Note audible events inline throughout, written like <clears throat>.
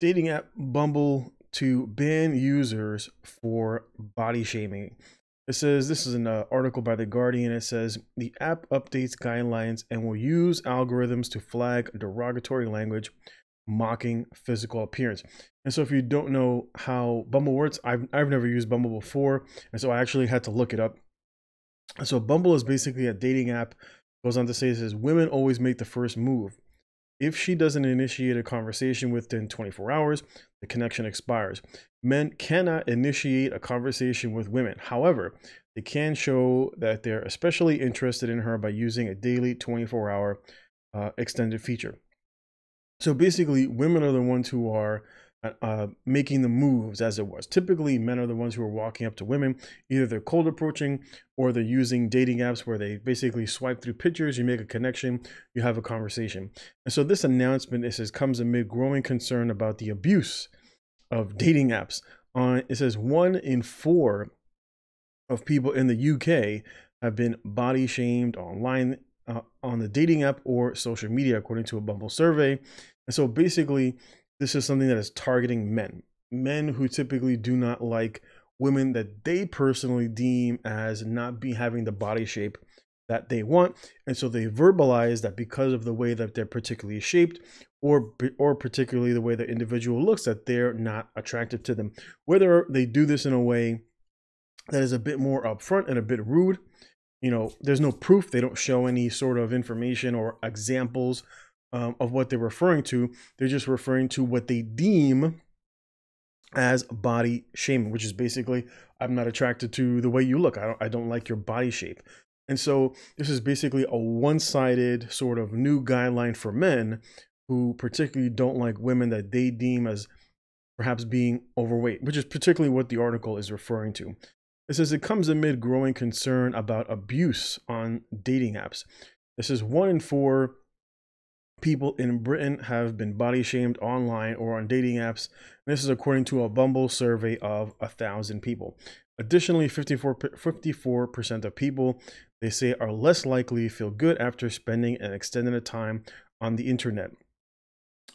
dating app Bumble to ban users for body shaming. It says this is an uh, article by The Guardian. It says the app updates guidelines and will use algorithms to flag derogatory language mocking physical appearance. And so if you don't know how Bumble works, I've, I've never used Bumble before. And so I actually had to look it up. So Bumble is basically a dating app. Goes on to say, it says women always make the first move. If she doesn't initiate a conversation within 24 hours, the connection expires. Men cannot initiate a conversation with women. However, they can show that they're especially interested in her by using a daily 24 hour uh, extended feature. So basically, women are the ones who are uh, making the moves as it was. Typically, men are the ones who are walking up to women. Either they're cold approaching or they're using dating apps where they basically swipe through pictures, you make a connection, you have a conversation. And so this announcement it says comes amid growing concern about the abuse of dating apps. On it says one in four of people in the UK have been body shamed online uh, on the dating app or social media, according to a Bumble survey. And so basically, this is something that is targeting men, men who typically do not like women that they personally deem as not be having the body shape that they want. And so they verbalize that because of the way that they're particularly shaped or or particularly the way the individual looks that they're not attractive to them. Whether they do this in a way that is a bit more upfront and a bit rude you know there's no proof. They don't show any sort of information or examples um, of what they're referring to. They're just referring to what they deem as body shaming, which is basically, I'm not attracted to the way you look. I don't, I don't like your body shape. And so this is basically a one-sided sort of new guideline for men who particularly don't like women that they deem as perhaps being overweight, which is particularly what the article is referring to. It says it comes amid growing concern about abuse on dating apps. This is one in four people in Britain have been body shamed online or on dating apps. This is according to a Bumble survey of a thousand people. Additionally, 54, 54% of people they say are less likely to feel good after spending an extended time on the internet.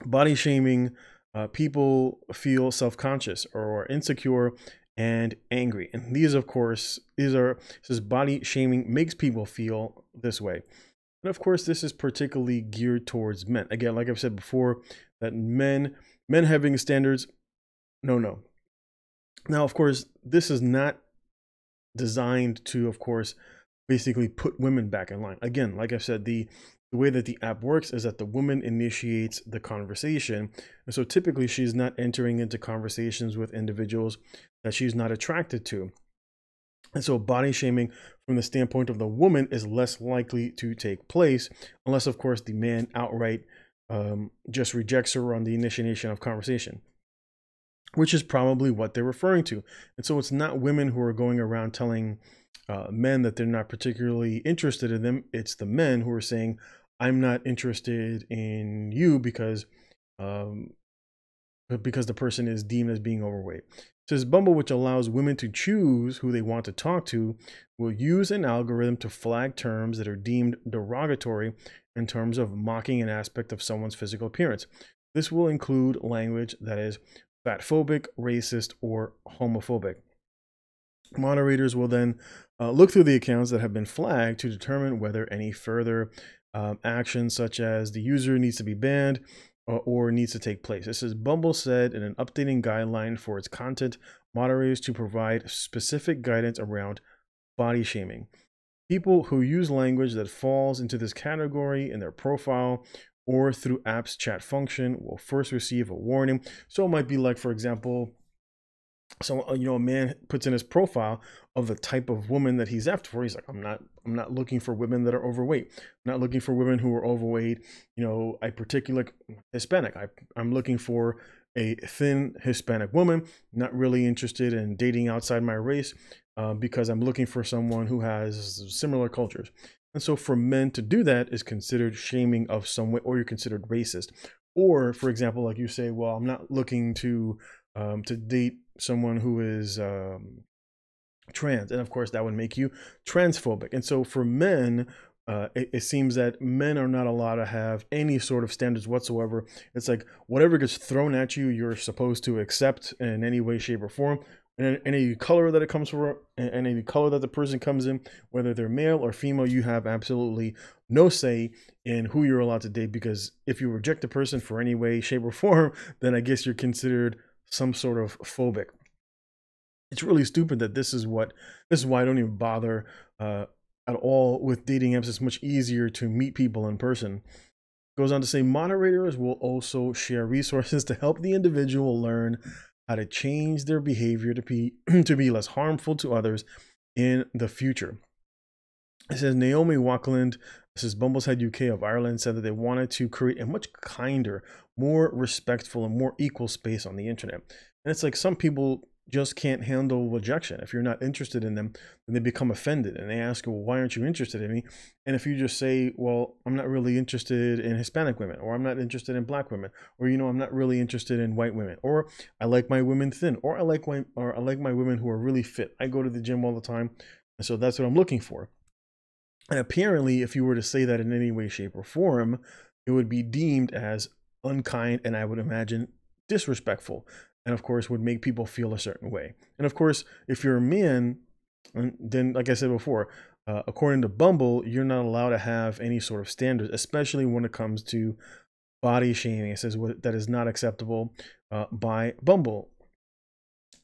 Body shaming, uh, people feel self-conscious or insecure and angry. And these, of course, these are this body shaming makes people feel this way. And of course, this is particularly geared towards men. Again, like I've said before, that men, men having standards, no, no. Now, of course, this is not designed to, of course, basically put women back in line. Again, like I've said, the the way that the app works is that the woman initiates the conversation. And so typically she's not entering into conversations with individuals that she's not attracted to. And so body shaming from the standpoint of the woman is less likely to take place, unless, of course, the man outright um, just rejects her on the initiation of conversation, which is probably what they're referring to. And so it's not women who are going around telling uh, men that they're not particularly interested in them. It's the men who are saying, I'm not interested in you because um, because the person is deemed as being overweight says Bumble, which allows women to choose who they want to talk to, will use an algorithm to flag terms that are deemed derogatory in terms of mocking an aspect of someone's physical appearance. This will include language that is fatphobic, racist, or homophobic. Moderators will then uh, look through the accounts that have been flagged to determine whether any further um, actions, such as the user needs to be banned, or, or needs to take place. This is Bumble said in an updating guideline for its content moderators to provide specific guidance around body shaming. People who use language that falls into this category in their profile or through app's chat function will first receive a warning. So it might be like, for example, so uh, you know a man puts in his profile of the type of woman that he's after for. He's like i'm not i'm not looking for women that are overweight. I'm not looking for women who are overweight you know i particularly hispanic. I, i'm looking for a thin hispanic woman not really interested in dating outside my race uh, because i'm looking for someone who has similar cultures. And so for men to do that is considered shaming of some way or you're considered racist. Or for example like you say well i'm not looking to um, to date someone who is um, trans. And of course, that would make you transphobic. And so for men uh, it, it, seems that men are not allowed to have any sort of standards whatsoever. It's like whatever gets thrown at you, you're supposed to accept in any way, shape, or form. And any color that it comes from, and any color that the person comes in, whether they're male or female, you have absolutely no say in who you're allowed to date. Because if you reject a person for any way, shape, or form, then I guess you're considered some sort of phobic. It's really stupid that this is what this is why I don't even bother uh, at all with dating apps. It's much easier to meet people in person. Goes on to say moderators will also share resources to help the individual learn how to change their behavior to be <clears throat> to be less harmful to others in the future. It says Naomi Walkland, this is Bumble's Head UK of Ireland, said that they wanted to create a much kinder, more respectful, and more equal space on the internet. And it's like some people just can't handle rejection. If you're not interested in them, then they become offended and they ask, well, why aren't you interested in me? And if you just say, well, I'm not really interested in Hispanic women, or I'm not interested in black women, or, you know, I'm not really interested in white women, or I like my women thin, or I like my, or I like my women who are really fit. I go to the gym all the time. And so that's what I'm looking for. And apparently, if you were to say that in any way, shape, or form, it would be deemed as unkind and I would imagine disrespectful and of course would make people feel a certain way. And of course, if you're a man, then like I said before, uh, according to Bumble, you're not allowed to have any sort of standards, especially when it comes to body shaming. It says that is not acceptable uh, by Bumble.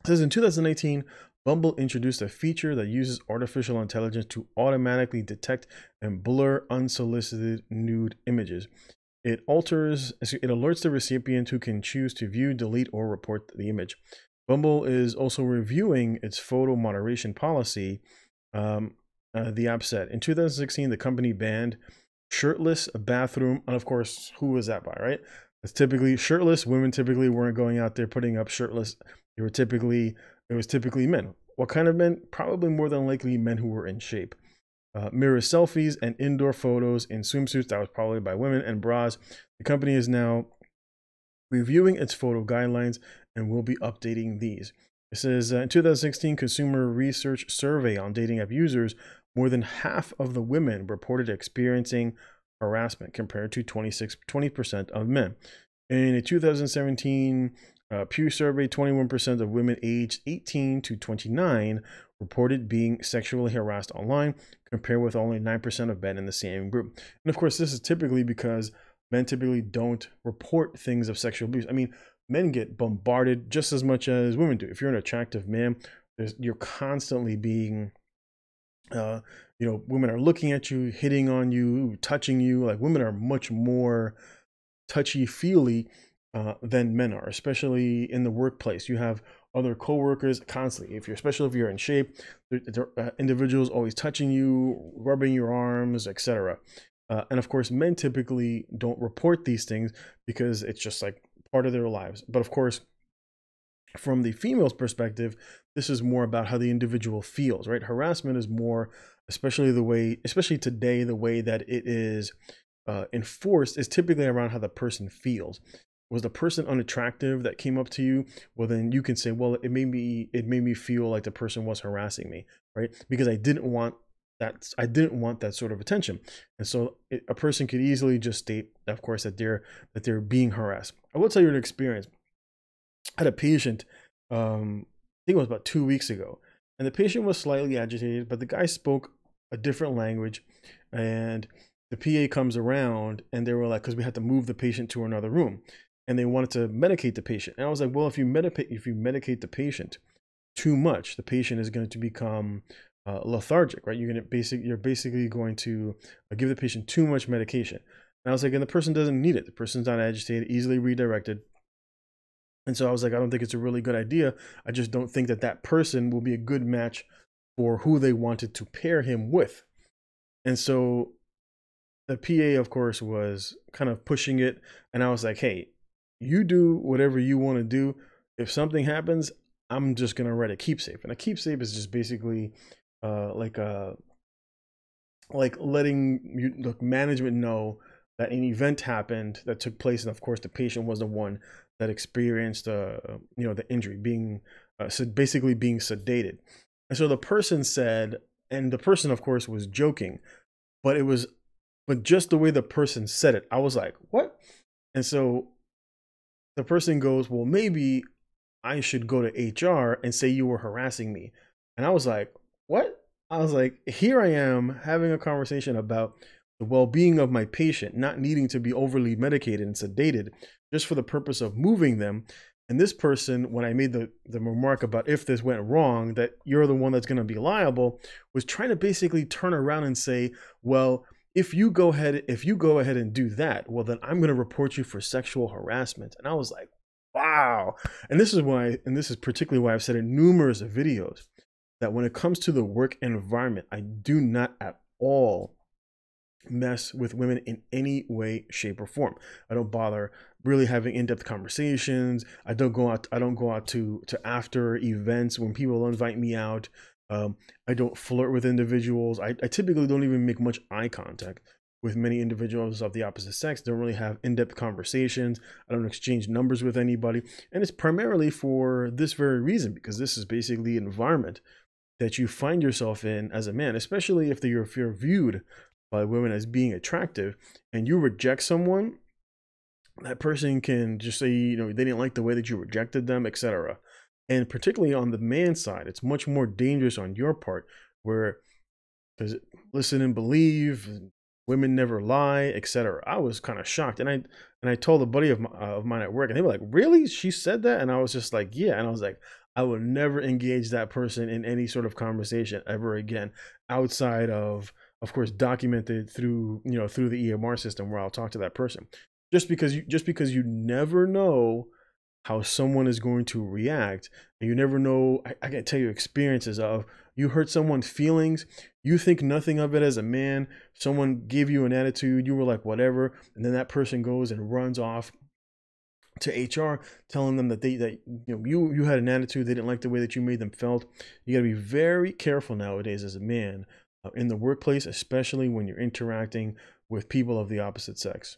It says in 2018, Bumble introduced a feature that uses artificial intelligence to automatically detect and blur unsolicited nude images. It alters, it alerts the recipient who can choose to view, delete, or report the image. Bumble is also reviewing its photo moderation policy. Um, uh, the app said in 2016, the company banned shirtless bathroom, and of course, who was that by, right? It's typically shirtless. Women typically weren't going out there putting up shirtless. They were typically it was typically men. What kind of men? Probably more than likely men who were in shape uh, mirror selfies and indoor photos in swimsuits. That was probably by women and bras. The company is now reviewing its photo guidelines and will be updating these. It says uh, in 2016 Consumer Research Survey on dating app users, more than half of the women reported experiencing harassment compared to 26 20% of men. In a 2017 uh, Pew survey, 21% of women aged 18 to 29 reported being sexually harassed online, compared with only 9% of men in the same group. And of course, this is typically because men typically don't report things of sexual abuse. I mean, men get bombarded just as much as women do. If you're an attractive man, you're constantly being, uh, you know, women are looking at you, hitting on you, touching you. Like women are much more touchy feely uh, than men are, especially in the workplace. You have other coworkers constantly. If you're, especially if you're in shape, there, uh, individuals always touching you, rubbing your arms, etc. Uh, and of course, men typically don't report these things because it's just like part of their lives. But of course, from the female's perspective, this is more about how the individual feels, right? Harassment is more, especially the way, especially today, the way that it is uh, enforced is typically around how the person feels was the person unattractive that came up to you? Well then you can say well it made me it made me feel like the person was harassing me right? Because i didn't want that i didn't want that sort of attention. And so it, a person could easily just state of course that they're that they're being harassed. I will tell you an experience. I had a patient um i think it was about two weeks ago and the patient was slightly agitated but the guy spoke a different language and the PA comes around and they were like, because we had to move the patient to another room and they wanted to medicate the patient. And I was like, well, if you medicate if you medicate the patient too much, the patient is going to become uh, lethargic, right? You're going to basic you're basically going to uh, give the patient too much medication. And I was like, and the person doesn't need it. The person's not agitated, easily redirected. And so I was like, I don't think it's a really good idea. I just don't think that that person will be a good match for who they wanted to pair him with. And so the PA, of course, was kind of pushing it. And I was like, hey, you do whatever you want to do. If something happens, I'm just gonna write a keepsake, and a keepsake is just basically uh, like a uh, like letting you, the management know that an event happened that took place, and of course the patient was the one that experienced uh, you know the injury, being uh, so basically being sedated. And so the person said, and the person of course was joking, but it was but just the way the person said it, I was like, what? And so the person goes, well, maybe I should go to HR and say you were harassing me. And I was like, what? I was like, here I am having a conversation about the well being of my patient, not needing to be overly medicated and sedated just for the purpose of moving them. And this person, when I made the, the remark about if this went wrong, that you're the one that's going to be liable, was trying to basically turn around and say, well, if you go ahead, if you go ahead and do that, well, then I'm going to report you for sexual harassment. And I was like, wow. And this is why, and this is particularly why I've said in numerous videos that when it comes to the work environment, I do not at all mess with women in any way shape or form i don't bother really having in-depth conversations i don't go out i don't go out to to after events when people invite me out um, i don't flirt with individuals. I, I typically don't even make much eye contact with many individuals of the opposite sex. Don't really have in-depth conversations. I don't exchange numbers with anybody. And it's primarily for this very reason because this is basically an environment that you find yourself in as a man especially if if you're viewed by women as being attractive and you reject someone that person can just say you know they didn't like the way that you rejected them etc and particularly on the man side it's much more dangerous on your part where because listen and believe women never lie etc i was kind of shocked and i and i told a buddy of, my, uh, of mine at work and they were like really? She said that? And i was just like yeah. And i was like i will never engage that person in any sort of conversation ever again outside of of course documented through you know through the EMR system where I'll talk to that person. Just because you just because you never know how someone is going to react and you never know I, I can tell you experiences of you hurt someone's feelings you think nothing of it as a man someone gave you an attitude you were like whatever and then that person goes and runs off to HR telling them that they that you know you you had an attitude they didn't like the way that you made them felt you got to be very careful nowadays as a man uh, in the workplace, especially when you're interacting with people of the opposite sex.